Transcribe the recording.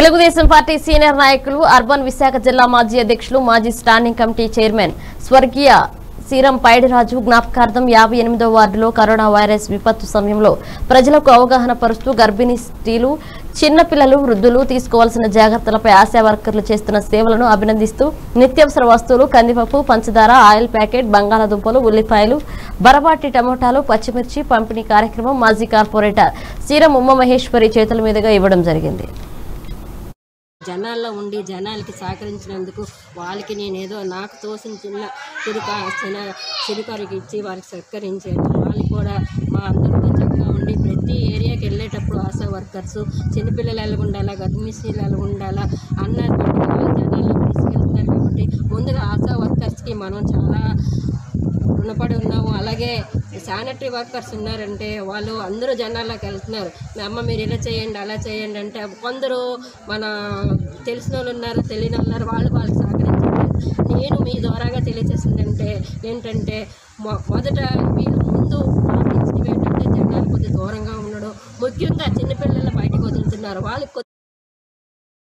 Telugu Desam party senior నాయకులు urban Visakha జిల్లా మాజీ అధ్యక్షులు మాజీ స్టాండింగ్ కమిటీ చైర్మన్ స్వర్గీయ సీరం పైడిరాజు జ్ఞాపకార్థం యాభై ఎనిమిదో వార్డులో కరోనా వైరస్ విపత్తు సమయంలో ప్రజలకు అవగాహన పరుస్తూ గర్భిణీ స్త్రీలు చిన్నపిల్లలు వృద్ధులు తీసుకోవాల్సిన జాగ్రత్తలపై ఆశా వర్కర్లు చేస్తున్న సేవలను అభినందిస్తూ నిత్యావసర వస్తువులు కందిపప్పు పంచదార ఆయిల్ ప్యాకెట్ బంగాళాదుంపలు ఉల్లిపాయలు బరబాటి టమోటాలు పచ్చిమిర్చి పంపిణీ కార్యక్రమం మాజీ కార్పొరేటర్ సీరం ఉమ్మ మహేశ్వరి చేతుల మీదుగా ఇవ్వడం జరిగింది. జనాల్లో ఉండి జనాలకి సహకరించినందుకు వాళ్ళకి నేనేదో నాకు తోసిన చిన్న చిరుకా చిన్న చిరుకరికి ఇచ్చి వారికి సత్కరించాను వాళ్ళు కూడా మా అందరితో చక్కగా ఉండి ప్రతి ఏరియాకి వెళ్ళేటప్పుడు ఆశా వర్కర్స్ చిన్నపిల్లలు ఎలా ఉండాలా గర్భిణీ ఎలా ఉండాలా అన్నటువంటి వాళ్ళు జనాల్లో తీసుకెళ్తున్నారు కాబట్టి ముందుగా ఆశా వర్కర్స్కి మనం చాలా రుణపడి ఉన్నాము. అలాగే శానిటరీ వర్కర్స్ ఉన్నారంటే వాళ్ళు అందరూ జనాల్లోకి వెళ్తున్నారు. మీ అమ్మ మీరు ఇలా చేయండి అలా చేయండి అంటే కొందరు మన తెలిసిన వాళ్ళు ఉన్నారు తెలియని వాళ్ళు ఉన్నారు వాళ్ళు వాళ్ళకి సహకరించారు నేను మీ ద్వారాగా తెలియజేసిందంటే ఏంటంటే మొ- మొదట మీరు ముందు ఏంటంటే జనాలు కొద్దిగా దూరంగా ఉండడం. ముఖ్యంగా చిన్నపిల్లలు బయటకు వదులుతున్నారు. వాళ్ళకి కొద్ది-